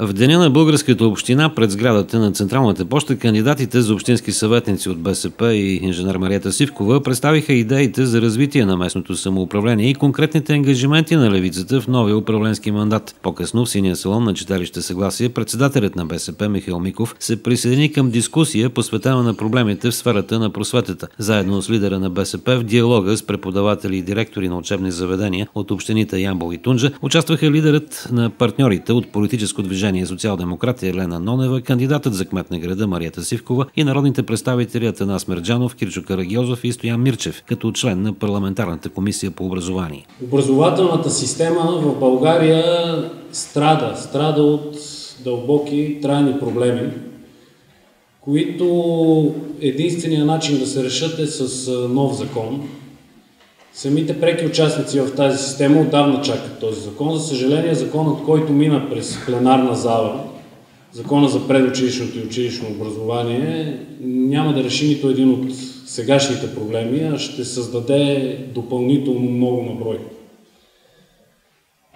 В деня на българската община пред сградата на Централната поща кандидатите за общински съветници от БСП и инженер Марията Сивкова представиха идеите за развитие на местното самоуправление и конкретните ангажименти на левицата в новия управленски мандат. По-късно в синия салон на читалище Съгласие председателят на БСП Михаил Миков се присъедини към дискусия посветена на проблемите в сферата на просветата. Заедно с лидера на БСП в диалога с преподаватели и директори на учебни заведения от общините Ямбол и Тунджа участваха лидерът на партньорите от политическо движение движение социал-демократи Елена Нонева, кандидатът за кмет на града Марията Сивкова и народните представители Атанас Мерджанов, Кирчо Карагиозов и Стоян Мирчев, като член на парламентарната комисия по образование. Образователната система в България страда, страда от дълбоки трайни проблеми, които единствения начин да се решат е с нов закон, Самите преки участници в тази система отдавна чакат този закон. За съжаление, законът, който мина през пленарна зала, закона за предучилищното и училищно образование, няма да реши нито един от сегашните проблеми, а ще създаде допълнително много наброй.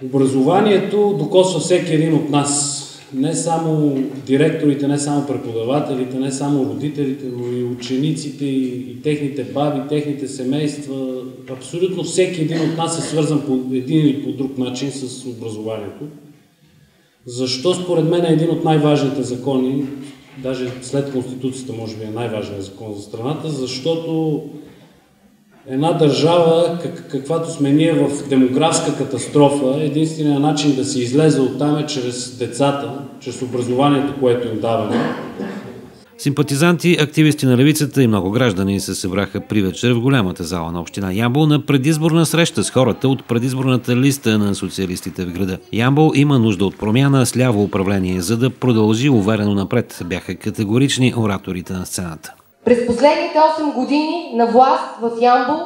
Образованието докосва всеки един от нас не само директорите, не само преподавателите, не само родителите, но и учениците, и, и техните баби, техните семейства. Абсолютно всеки един от нас е свързан по един или по друг начин с образованието. Защо според мен е един от най-важните закони, даже след Конституцията може би е най-важният закон за страната, защото една държава, как, каквато сме ние в демографска катастрофа, единственият начин да се излезе оттам е чрез децата, чрез образованието, което им даваме. Симпатизанти, активисти на левицата и много граждани се събраха при вечер в голямата зала на община Ямбол на предизборна среща с хората от предизборната листа на социалистите в града. Ямбол има нужда от промяна с ляво управление, за да продължи уверено напред, бяха категорични ораторите на сцената. През последните 8 години на власт в Ямбол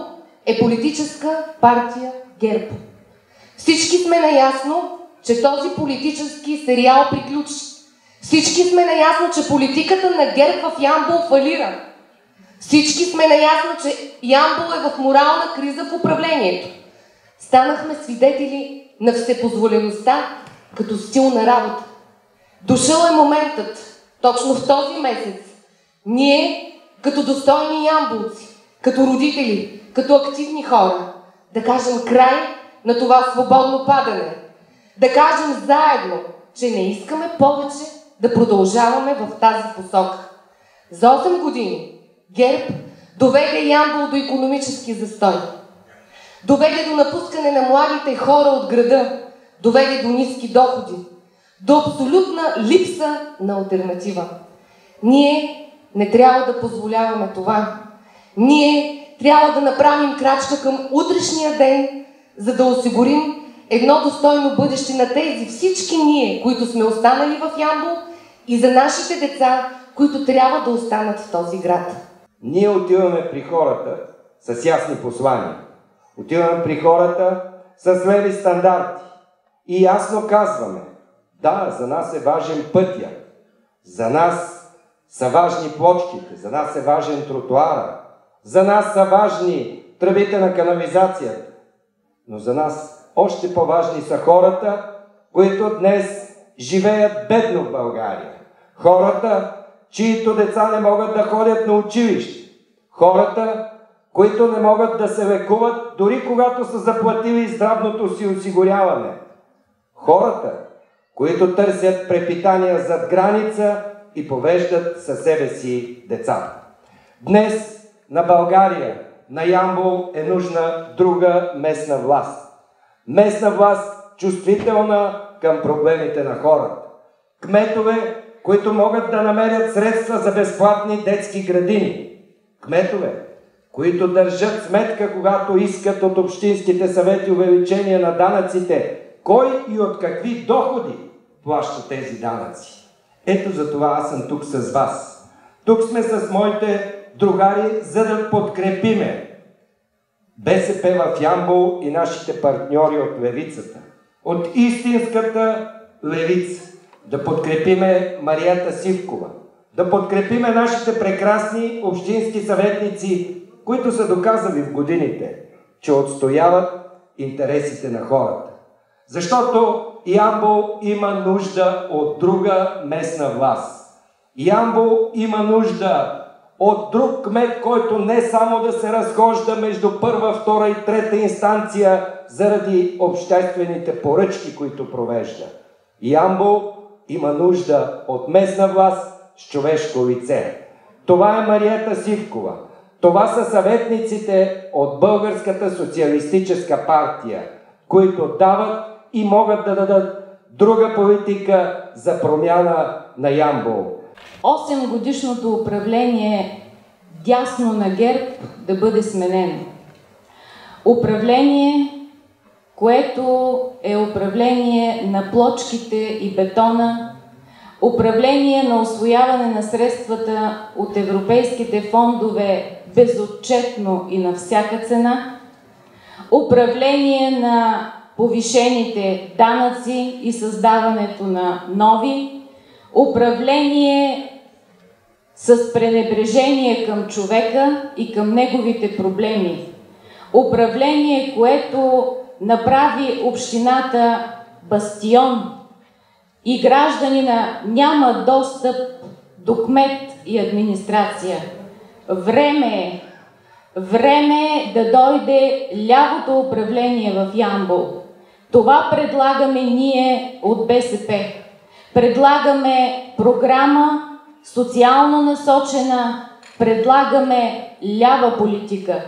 е политическа партия ГЕРБ. Всички сме наясно, че този политически сериал приключи. Всички сме наясно, че политиката на ГЕРБ в Ямбол фалира. Всички сме наясно, че Ямбол е в морална криза в управлението. Станахме свидетели на всепозволеността като стил на работа. Дошъл е моментът, точно в този месец, ние като достойни ямбулци, като родители, като активни хора, да кажем край на това свободно падане, да кажем заедно, че не искаме повече да продължаваме в тази посока. За 8 години ГЕРБ доведе Ямбул до економически застой. Доведе до напускане на младите хора от града. Доведе до ниски доходи. До абсолютна липса на альтернатива. Ние не трябва да позволяваме това. Ние трябва да направим крачка към утрешния ден, за да осигурим едно достойно бъдеще на тези всички ние, които сме останали в Ямбол и за нашите деца, които трябва да останат в този град. Ние отиваме при хората с ясни послания. Отиваме при хората с леви стандарти. И ясно казваме, да, за нас е важен пътя. За нас са важни плочките, за нас е важен тротуара, за нас са важни тръбите на канализацията, но за нас още по-важни са хората, които днес живеят бедно в България. Хората, чието деца не могат да ходят на училище. Хората, които не могат да се лекуват, дори когато са заплатили здравното си осигуряване. Хората, които търсят препитания зад граница и повеждат със себе си децата. Днес на България, на Ямбол е нужна друга местна власт. Местна власт чувствителна към проблемите на хората. Кметове, които могат да намерят средства за безплатни детски градини. Кметове, които държат сметка, когато искат от общинските съвети увеличение на данъците, кой и от какви доходи плаща тези данъци. Ето за това аз съм тук с вас. Тук сме с моите другари, за да подкрепиме БСП в Ямбол и нашите партньори от левицата. От истинската левица. Да подкрепиме Марията Сивкова. Да подкрепиме нашите прекрасни общински съветници, които са доказали в годините, че отстояват интересите на хората. Защото Ямбол има нужда от друга местна власт. Ямбол има нужда от друг кмет, който не само да се разхожда между първа, втора и трета инстанция заради обществените поръчки, които провежда. Ямбол има нужда от местна власт с човешко лице. Това е Мариета Сивкова. Това са съветниците от Българската социалистическа партия, които дават и могат да дадат друга политика за промяна на Ямбол. 8 годишното управление дясно на ГЕРБ да бъде сменено. Управление, което е управление на плочките и бетона, управление на освояване на средствата от европейските фондове безотчетно и на всяка цена, управление на повишените данъци и създаването на нови, управление с пренебрежение към човека и към неговите проблеми. Управление, което направи общината бастион и гражданина няма достъп до кмет и администрация. Време е, време е да дойде лявото управление в Ямбол. Това предлагаме ние от БСП. Предлагаме програма, социално насочена, предлагаме лява политика.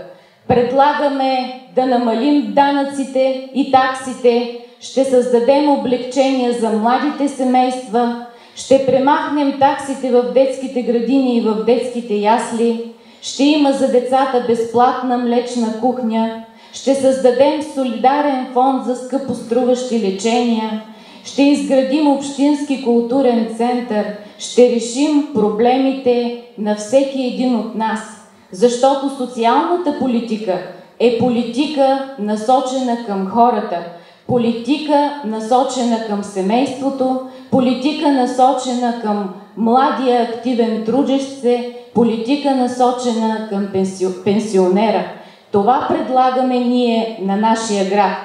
Предлагаме да намалим данъците и таксите, ще създадем облегчения за младите семейства, ще премахнем таксите в детските градини и в детските ясли, ще има за децата безплатна млечна кухня, ще създадем солидарен фонд за скъпоструващи лечения, ще изградим общински културен център, ще решим проблемите на всеки един от нас, защото социалната политика е политика насочена към хората, политика насочена към семейството, политика насочена към младия активен трудещ се, политика насочена към пенсионера. Това предлагаме ние на нашия град.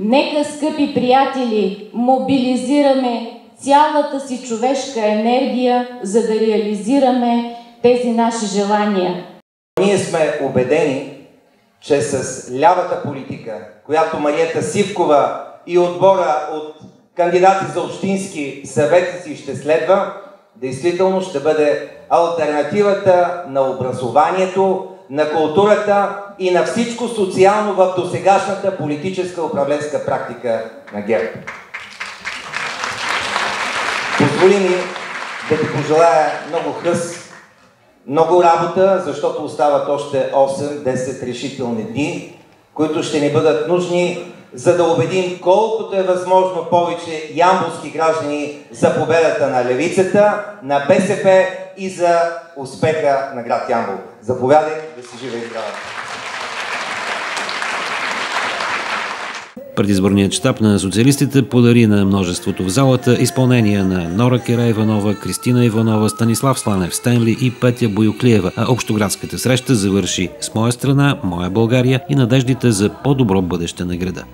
Нека, скъпи приятели, мобилизираме цялата си човешка енергия, за да реализираме тези наши желания. Ние сме убедени, че с лявата политика, която Мариета Сивкова и отбора от кандидати за общински съветници ще следва, действително ще бъде альтернативата на образованието, на културата и на всичко социално в досегашната политическа управленска практика на ГЕРБ. Позволи ми да ти пожелая много хъс, много работа, защото остават още 8-10 решителни дни, които ще ни бъдат нужни, за да убедим колкото е възможно повече ямбулски граждани за победата на левицата, на БСП и за успеха на град Ямбул. Заповядай да си живе и здрава! Предизборният щаб на социалистите подари на множеството в залата изпълнение на Нора Кера Иванова, Кристина Иванова, Станислав Сланев, Стенли и Петя Боюклиева, а общоградската среща завърши с моя страна, моя България и надеждите за по-добро бъдеще на града.